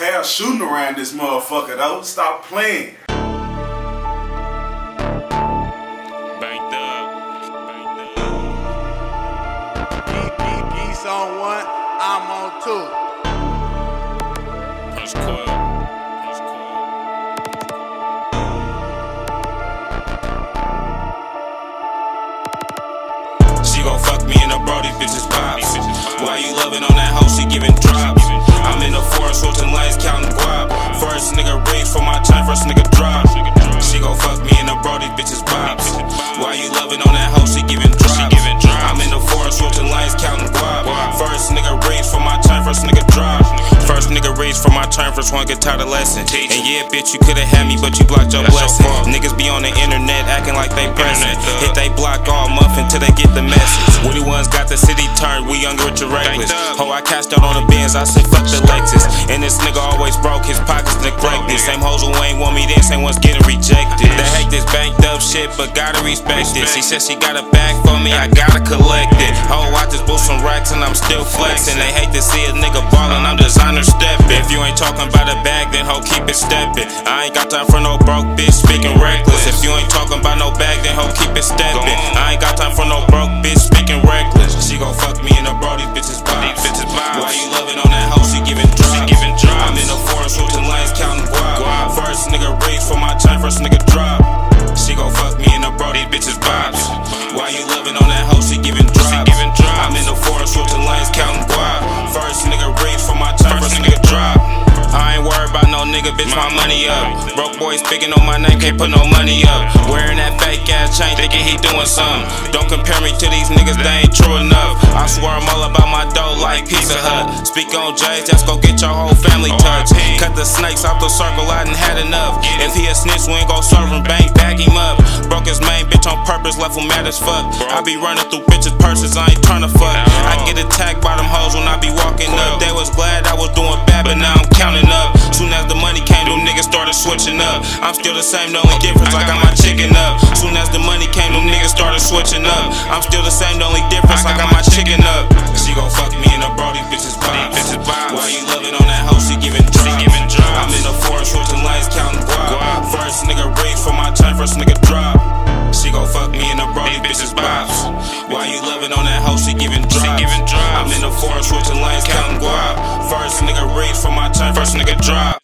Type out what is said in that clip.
Cal shooting around this motherfucker though. Stop playing. Banked up. Banked up. He- he- He's on one, I'm on two. Punch coil. Punch She gon' fuck me in a bro, these bitches pops. Why you loving on that hoe? She giving drops. Fuck me in a bro, these bitches pops. Why you loving on that hoe? She giving drops. I'm in the forest, switching lanes, counting guap. First nigga reach for my chain, first nigga drop. First nigga reach for my chain, first one get taught a lesson. And yeah, bitch, you coulda had me, but you blocked your That's your blessing. fault. Niggas be on the internet acting like they present. Hit they block all month until they get the message. Woody ones got the city turned, we younger rich and reckless. Ho, I cashed out on the bins, I said fuck the Lexus. And this nigga always broke, his pockets neglected. nigga. Same hoes who ain't want me then, same ones getting rejected. They hate this banked up shit, but gotta respect it. She said she got a bag for me, I gotta collect it. Ho, I just bought some racks and I'm still flexing. They hate to see a nigga ballin', I'm designer stepping. If you ain't talking about a bag, then ho, keep it stepping. I ain't got time for no broke bitch speaking reckless. If you ain't talking about no bag, then ho, keep it stepping. I ain't got time for no broke bitch speaking reckless. She gon' fuck me in a bro, these bitches bops. These bitches bops. Why you loving on that hoe? She giving drops. She giving drops. I'm in the forest switching lanes, counting guap. First nigga reach for my chain, first nigga drop. Nigga, bitch, my money up. Broke boy speaking on my name, can't put no money up. Wearing that fake ass chain, thinking he doing something. Don't compare me to these niggas, they ain't true enough. I swear I'm all about my dough like Pizza Hut. Speak on J's, just go get your whole family touch. Cut the snakes off the circle, I done had enough. If he a snitch, we ain't gon' serve him, bank, back him up. Broke his main bitch on purpose, left him mad as fuck. I be running through bitches' purses, I ain't tryna fuck. I get attacked by them hoes when I be walking up. They was glad I was doing bad, but now I'm counting up. Soon as the money came, them niggas started switching up. I'm still the same, the only difference, I got my chicken up. Soon as the money came, them niggas started switching up. I'm still the same, the only difference, I got my chicken up. She gon' fuck me in a bro, these bitches bops. Why you loving on that hoe? She giving drops. I'm in the forest switching lanes, counting guap. First nigga reach for my chain, first nigga drop. She gon' fuck me in a bro, these bitches bops. Why you loving on that hoe? She giving drops. I'm in the forest switching lanes, counting guap. First nigga for my chain, first nigga drop.